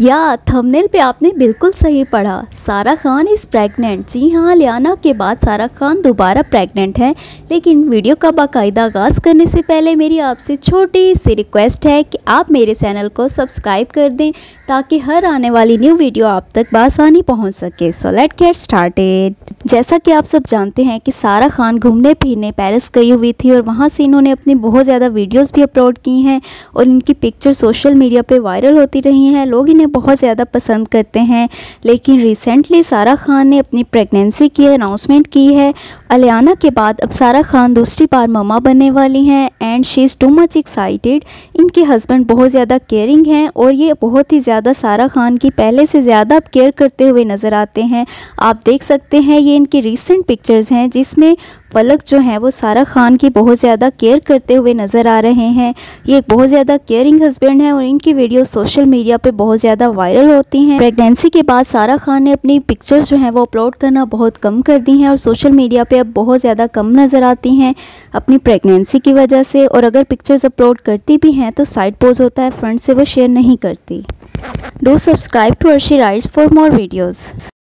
या थंबनेल पे आपने बिल्कुल सही पढ़ा। सारा खान इज़ प्रेग्नेंट जी हाँ लियाना के बाद सारा खान दोबारा प्रेग्नेंट है। लेकिन वीडियो का बाकायदा आगाज़ करने से पहले मेरी आपसे छोटी सी रिक्वेस्ट है कि आप मेरे चैनल को सब्सक्राइब कर दें ताकि हर आने वाली न्यू वीडियो आप तक बासानी पहुँच सके। सो लेट गेट स्टार्टेड जैसा कि आप सब जानते हैं कि सारा खान घूमने फिरने पेरिस गई हुई थी और वहाँ से इन्होंने अपनी बहुत ज़्यादा वीडियोज़ भी अपलोड की हैं और इनकी पिक्चर सोशल मीडिया पर वायरल होती रही हैं। लोग इन्हें बहुत ज़्यादा पसंद करते हैं। लेकिन रिसेंटली सारा खान ने अपनी प्रेगनेंसी की अनाउंसमेंट की है। अलियाना के बाद अब सारा खान दूसरी बार ममा बनने वाली हैं and she is too much excited इनके हस्बैंड बहुत ज़्यादा केयरिंग हैं और ये बहुत ही ज़्यादा सारा खान की पहले से ज़्यादा अब केयर करते हुए नज़र आते हैं। आप देख सकते हैं ये इनकी रिसेंट पिक्चर्स हैं, जिसमें पलक जो है, वो सारा खान की बहुत ज़्यादा केयर करते हुए नज़र आ रहे हैं। ये एक बहुत ज़्यादा केयरिंग हस्बैंड है और इनकी वीडियो सोशल मीडिया पे बहुत ज़्यादा वायरल होती हैं। प्रेगनेंसी के बाद सारा खान ने अपनी पिक्चर्स जो हैं, वो अपलोड करना बहुत कम कर दी हैं और सोशल मीडिया पे अब बहुत ज़्यादा कम नज़र आती हैं अपनी प्रेगनेंसी की वजह से। और अगर पिक्चर्स अपलोड करती भी हैं तो साइड पोज होता है फ्रंट से वो शेयर नहीं करती। Do subscribe to Arshi writes for more videos